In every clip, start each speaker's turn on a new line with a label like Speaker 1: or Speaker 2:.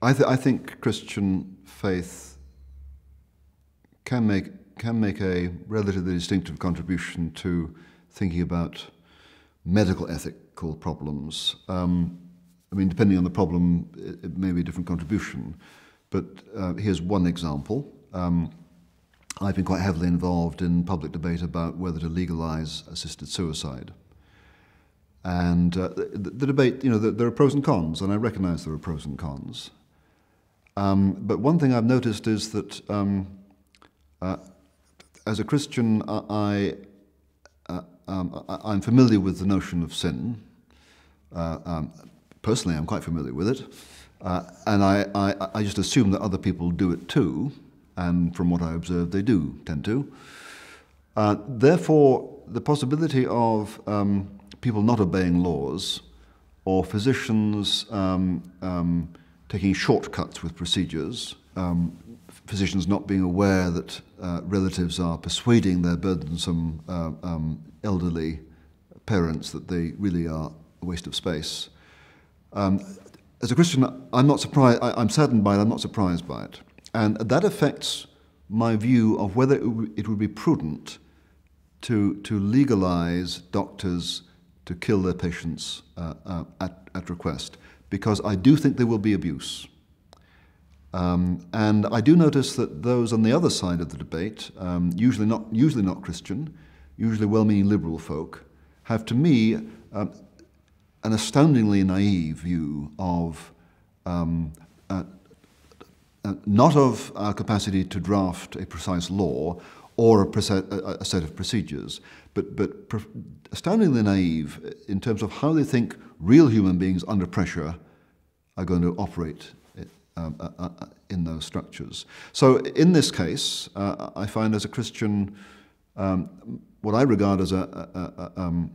Speaker 1: I, th I think Christian faith can make, can make a relatively distinctive contribution to thinking about medical ethical problems. Um, I mean, depending on the problem, it, it may be a different contribution. But uh, here's one example. Um, I've been quite heavily involved in public debate about whether to legalize assisted suicide. And uh, the, the, debate, you know, the, there are pros and cons, and I recognize there are pros and cons. Um, but one thing I've noticed is that um, uh, as a Christian, I, uh, um, I'm familiar with the notion of sin. Uh, um, personally, I'm quite familiar with it. Uh, and I, I, I just assume that other people do it too and from what I observe, they do tend to. Uh, therefore, the possibility of um, people not obeying laws or physicians um, um, taking shortcuts with procedures, um, physicians not being aware that uh, relatives are persuading their burdensome uh, um, elderly parents that they really are a waste of space. Um, as a Christian, I'm not surprised, I, I'm saddened by it, I'm not surprised by it. And that affects my view of whether it would be prudent to, to legalize doctors to kill their patients uh, uh, at, at request, because I do think there will be abuse. Um, and I do notice that those on the other side of the debate, um, usually, not, usually not Christian, usually well-meaning liberal folk, have to me um, an astoundingly naive view of um, uh, uh, not of our capacity to draft a precise law or a, a, set of procedures, but, but astoundingly naive in terms of how they think real human beings under pressure are going to operate um, uh, uh, in those structures. So in this case, uh, I find as a Christian um, what I regard as a, a, um,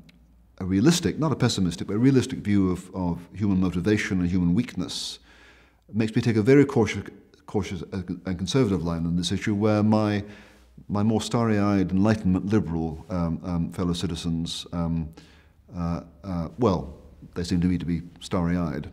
Speaker 1: a, realistic, not a pessimistic, but a realistic view of, of human motivation and human weakness makes me take a very cautious, cautious and conservative line on this issue, where my my more starry-eyed, enlightenment liberal um, um, fellow citizens, um, uh, uh, well, they seem to me to be starry-eyed.